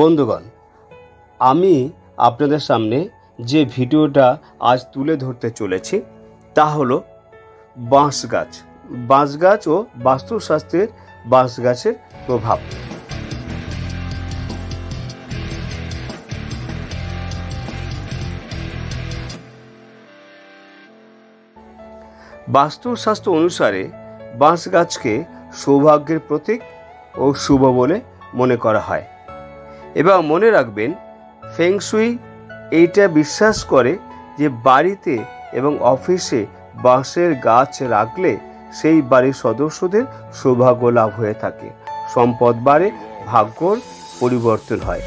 বন্ধুগণ, আমি আপনাদের সামনে যে ভিডিওটা আজ তুলে ধরতে চলেছি, তা হলো বাঁশ গাছ। বাঁশ গাছ ও বাস্তুশাস্ত্রের বাঁশ গাছের প্রভাব। বাস্তুশাস্ত্র অনুসারে বাঁশ গাছকে সৌভাগ্যের প্রতীক ও শুভ বলে মনে করা হয়। এবং মনে রাখবেন ফেংশুই এইটা বিশ্বাস করে যে বাড়িতে এবং অফিসে বাঁশের গাছ রাখলে সেই বাড়ির সদস্যদের সৌভাগ্য লাভ হয়ে থাকে। সম্পদ বাড়ে, ভাগ্যর পরিবর্তন হয়।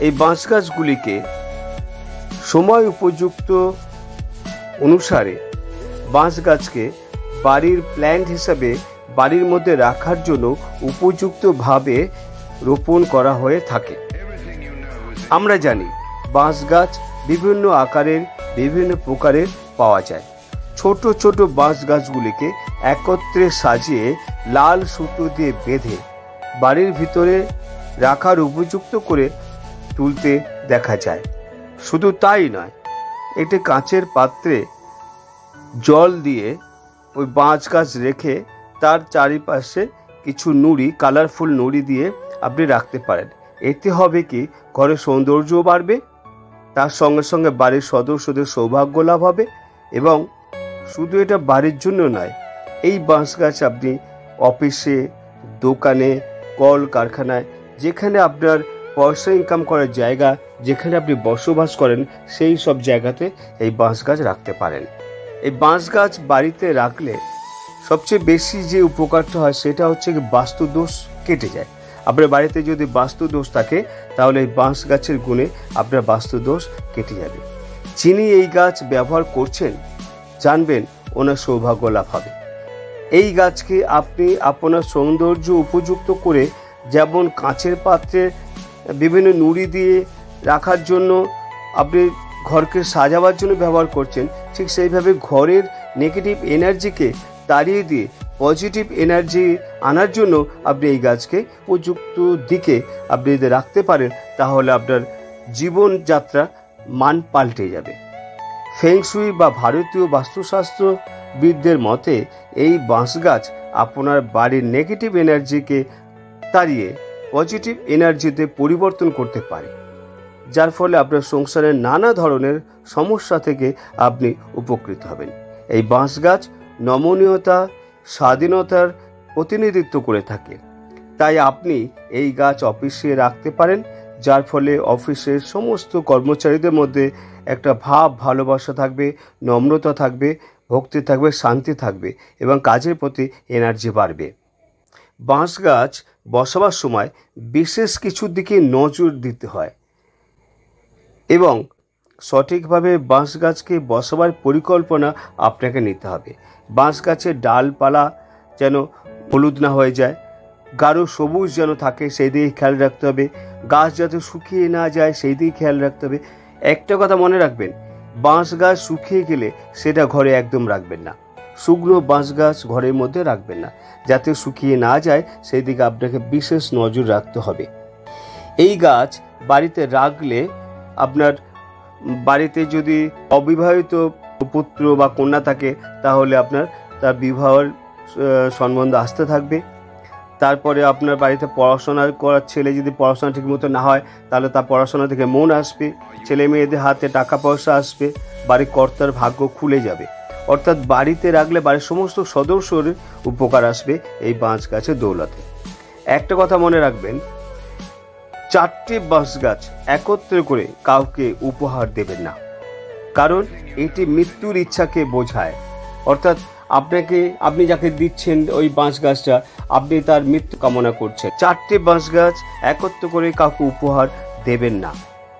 এই বাঁশ গাছগুলিকে সময় উপযুক্ত অনুসারে বাঁশ গাছকে বাড়ির প্ল্যান্ট হিসাবে বাড়ির মধ্যে রাখার জন্য উপযুক্তভাবে রোপণ করা হয়ে থাকে। আমরা জানি বাঁশ গাছ বিভিন্ন আকারের, বিভিন্ন প্রকারের পাওয়া যায়। ছোট ছোট বাঁশ গাছগুলিকে একত্রে সাজিয়ে লাল সুতো দিয়ে বেঁধে বাড়ির ভিতরে রাখার উপযুক্ত করে তুলতে দেখা যায়। শুধু তাই নয় একটি কাঁচের পাত্রে জল দিয়ে ওই বাঁশ গাছ রেখে তার চারিপাশে কিছু নুড়ি কালারফুল নুড়ি দিয়ে আপনি রাখতে পারেন। এতে হবে কি? ঘরের সৌন্দর্যও বাড়বে, তার সঙ্গে সঙ্গে বাড়ির সদস্যদের সৌভাগ্য লাভ হবে এবং শুধু এটা বাড়ির জন্য নয়, এই বাঁশ গাছ আপনি অফিসে, দোকানে কল কারখানায় যেখানে আপনার পয়সা ইনকাম করার জায়গা, যেখানে আপনি বসবাস করেন, সেই সব জায়গাতে এই বাঁশ গাছ রাখতে পারেন। এই বাঁশ গাছ বাড়িতে রাখলে সবচেয়ে বেশি যে উপকারটা হয়, সেটা হচ্ছে বাস্তু দোষ কেটে যায়। আপনার বাড়িতে যদি বাস্তু দোষ থাকে, তাহলে এই বাঁশ গাছের গুণে আপনার বাস্তু দোষ কেটে যাবে। যিনি এই গাছ ব্যবহার করছেন, জানবেন ওনার সৌভাগ্য লাভ হবে। এই গাছকে আপনি আপনার সৌন্দর্য উপযুক্ত করে, যেমন কাঁচের পাত্রে বিভিন্ন নুড়ি দিয়ে রাখার জন্য আপনি ঘরকে সাজাবার জন্য ব্যবহার করছেন, ঠিক সেইভাবে ঘরের নেগেটিভ এনার্জিকে তাড়িয়ে দিয়ে পজিটিভ এনার্জি আনার জন্য আপনি এই গাছকে উপযুক্ত দিকে আপনি যদি রাখতে পারেন, তাহলে আপনার জীবনযাত্রা মান পাল্টে যাবে। ফেংসুই বা ভারতীয় বাস্তুশাস্ত্রবিদদের মতে, এই বাঁশ গাছ আপনার বাড়ির নেগেটিভ এনার্জিকে তাড়িয়ে পজিটিভ এনার্জিতে পরিবর্তন করতে পারে, যার ফলে আপনার সংসারের নানা ধরনের সমস্যা থেকে আপনি উপকৃত হবেন। এই বাঁশ গাছ নমনীয়তা স্বাধীনতার প্রতিনিধিত্ব করে থাকে। তাই আপনি এই গাছ অফিসে রাখতে পারেন, যার ফলে অফিসের সমস্ত কর্মচারীদের মধ্যে একটা ভাব, ভালোবাসা থাকবে, নম্রতা থাকবে, ভক্তি থাকবে, শান্তি থাকবে এবং কাজের প্রতি এনার্জি বাড়বে। বাঁশ গাছ বসাবার সময় বিশেষ কিছুর দিকে নজর দিতে হয় এবং সঠিকভাবে বাঁশ গাছকে বসাবার পরিকল্পনা আপনাকে নিতে হবে। বাঁশ গাছের ডালপালা যেন হলুদ না হয়ে যায়, গাঢ় সবুজ যেন থাকে, সেই দিকে খেয়াল রাখতে হবে। গাছ যাতে শুকিয়ে না যায়, সেই দিকে খেয়াল রাখতে হবে। একটা কথা মনে রাখবেন বাঁশ গাছ শুকিয়ে গেলে সেটা ঘরে একদম রাখবেন না। শুকনো বাঁশ গাছ ঘরের মধ্যে রাখবেন না। যাতে শুকিয়ে না যায়, সেই দিকে আপনাকে বিশেষ নজর রাখতে হবে। এই গাছ বাড়িতে রাখলে আপনার বাড়িতে যদি অবিবাহিত পুত্র বা কন্যা থাকে, তাহলে আপনার তার বিবাহের সম্বন্ধ আসতে থাকবে। তারপরে আপনার বাড়িতে পড়াশোনা করার ছেলে যদি পড়াশোনা ঠিকমতো না হয়, তাহলে তার পড়াশোনা থেকে মন আসবে, ছেলে মেয়েদের হাতে টাকা পয়সা আসবে, বাড়ির কর্তার ভাগ্য খুলে যাবে। অর্থাৎ বাড়িতে রাখলে বাড়ির সমস্ত সদস্যর উপকার আসবে এই বাঁশ গাছের দৌলতে। একটা কথা মনে রাখবেন চারটি বাঁশ গাছ একত্রে করে কাউকে উপহার দেবেন না। কারণ এটি মৃত্যুর ইচ্ছাকে বোঝায়। অর্থাৎ আপনাকে, আপনি যাকে দিচ্ছেন ওই বাঁশ গাছটা আপনি তার মৃত্যু কামনা করছেন। চারটে বাঁশ গাছ একত্র করে কাউকে উপহার দেবেন না,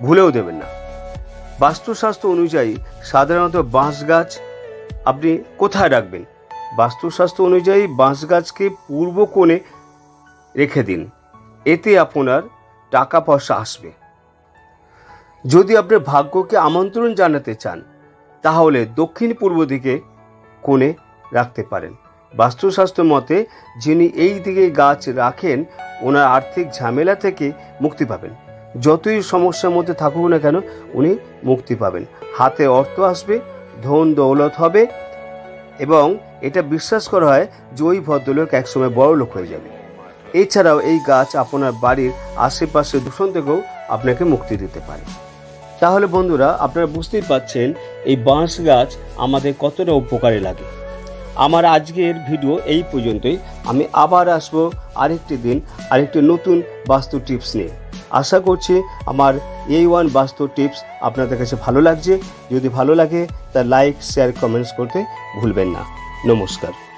ভুলেও দেবেন না। বাস্তুশাস্ত্র অনুযায়ী সাধারণত বাঁশ গাছ আপনি কোথায় রাখবেন? বাস্তুশাস্ত্র অনুযায়ী বাঁশ গাছকে পূর্ব কোণে রেখে দিন। এতে আপনার টাকা পয়সা আসবে। যদি আপনি ভাগ্যকে আমন্ত্রণ জানাতে চান, তাহলে দক্ষিণ পূর্ব দিকে কোণে রাখতে পারেন। বাস্তুশাস্ত্র মতে, যিনি এই দিকে গাছ রাখেন, ওনার আর্থিক ঝামেলা থেকে মুক্তি পাবেন। যতই সমস্যার মধ্যে থাকুক না কেন, উনি মুক্তি পাবেন। হাতে অর্থ আসবে, ধন দৌলত হবে, এবং এটা বিশ্বাস করা হয় যে ওই ভদ্রলোক একসময় বড় লোক হয়ে যাবে। এছাড়াও এই গাছ আপনার বাড়ির আশেপাশে দূষণ থেকেও আপনাকে মুক্তি দিতে পারে। তাহলে বন্ধুরা, আপনারা বুঝতেই পাচ্ছেন এই বাঁশ গাছ আমাদের কতটা উপকারে লাগে। আমার আজকের ভিডিও এই পর্যন্তই। আমি আবার আসব আরেকটি দিন আরেকটি নতুন বাস্তু টিপস নিয়ে। আশা করছি আমার এই ওয়ান বাস্তু টিপস আপনাদের কাছে ভালো লাগছে। যদি ভালো লাগে, তা লাইক, শেয়ার, কমেন্টস করতে ভুলবেন না। নমস্কার।